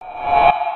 you